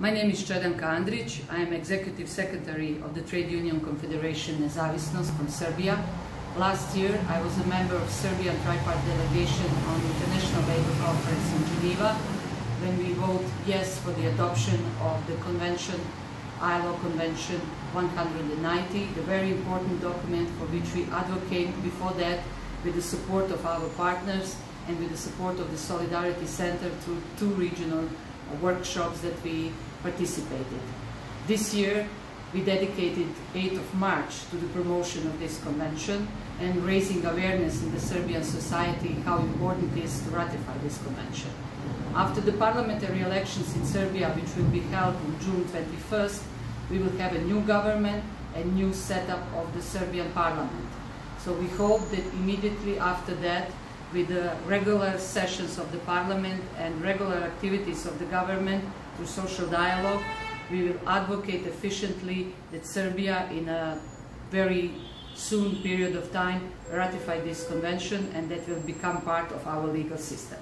My name is Čedanka Andrić. I am Executive Secretary of the Trade Union Confederation Nezavisnost from Serbia. Last year, I was a member of Serbian Tripart delegation on the International Labour Conference in Geneva when we voted yes for the adoption of the convention, ILO Convention 190, the very important document for which we advocate before that with the support of our partners and with the support of the Solidarity Center through two regional workshops that we participated. This year, we dedicated 8th of March to the promotion of this convention and raising awareness in the Serbian society how important it is to ratify this convention. After the parliamentary elections in Serbia, which will be held on June 21st, we will have a new government and new setup of the Serbian parliament. So we hope that immediately after that, with the regular sessions of the parliament and regular activities of the government through social dialogue, we will advocate efficiently that Serbia in a very soon period of time ratify this convention and that will become part of our legal system.